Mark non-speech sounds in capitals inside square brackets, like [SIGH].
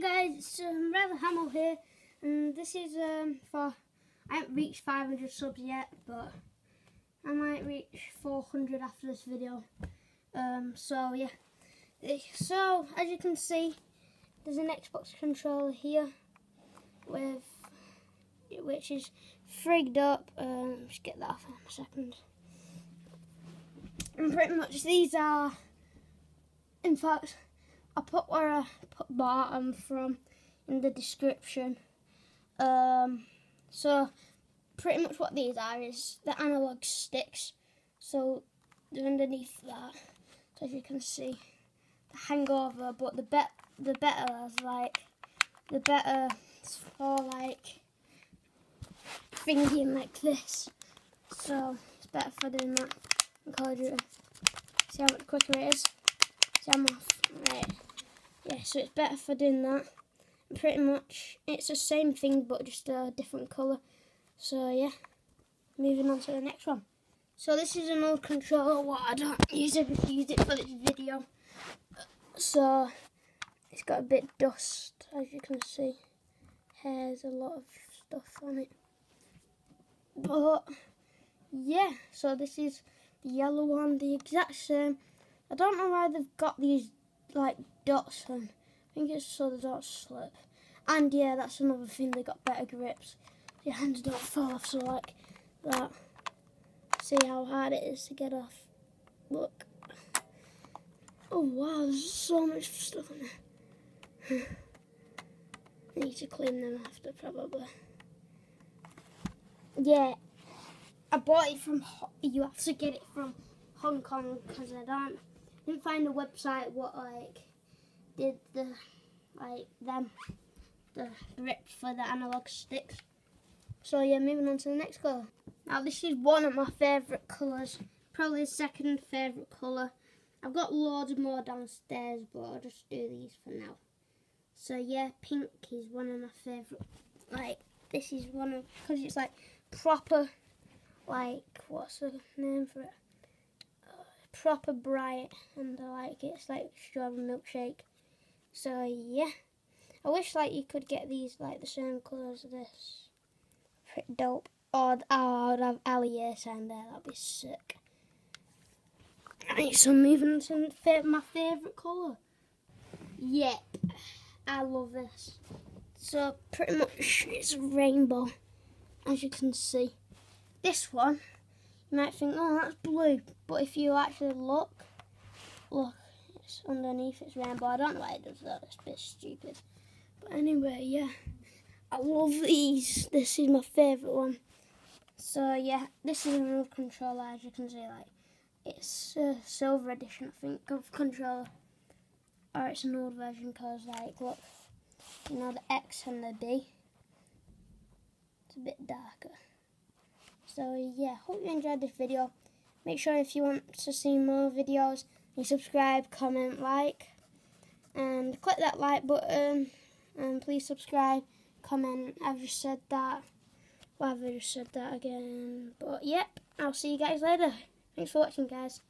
Hi guys, um, Riley Hamill here, and this is um, for I haven't reached 500 subs yet, but I might reach 400 after this video. Um, so yeah, so as you can see, there's an Xbox controller here with which is frigged up. Um, just get that off in a second. And pretty much these are, in fact. I'll put where I put bottom from in the description. Um, so pretty much what these are is the analog sticks. So they're underneath that. So as you can see, the hangover, but the bet the better is like the better for like thinking like this. So it's better for doing that. See how much quicker it is. See how much right yeah, so it's better for doing that. Pretty much, it's the same thing but just a different colour. So yeah, moving on to the next one. So this is an old controller, what I don't use it, just use it for this video. So, it's got a bit dust, as you can see. There's a lot of stuff on it. But, yeah, so this is the yellow one, the exact same. I don't know why they've got these like dots on. I think it's so the dots slip. And yeah, that's another thing, they got better grips. Your hands don't fall off, so like that. See how hard it is to get off. Look. Oh wow, there's so much stuff in there. I [SIGHS] need to clean them after probably. Yeah, I bought it from, you have to get it from Hong Kong because I don't didn't find a website what like did the like them the grip for the analog sticks. So yeah, moving on to the next colour. Now this is one of my favourite colours, probably the second favourite colour. I've got loads more downstairs, but I'll just do these for now. So yeah, pink is one of my favourite. Like this is one of because it's like proper, like what's the name for it? Proper bright and I like it. It's like strawberry milkshake. So yeah, I wish like you could get these like the same colours as this. Pretty dope. Oh, I would have Allier sign there. That'd be sick. Right, so moving to my favourite colour. Yep, I love this. So pretty much it's rainbow, as you can see. This one you might think, oh, that's blue. But if you actually look, look, it's underneath, it's rainbow. I don't know why it does that. It's a bit stupid. But anyway, yeah. I love these. This is my favourite one. So, yeah, this is an old controller, as you can see. Like, It's a silver edition, I think, of controller. Or it's an old version because, like, look, you know, the X and the B. It's a bit darker. So yeah, hope you enjoyed this video. Make sure if you want to see more videos, you subscribe, comment, like, and click that like button. And please subscribe, comment. I've just said that. Well, I've just said that again. But yep, I'll see you guys later. Thanks for watching, guys.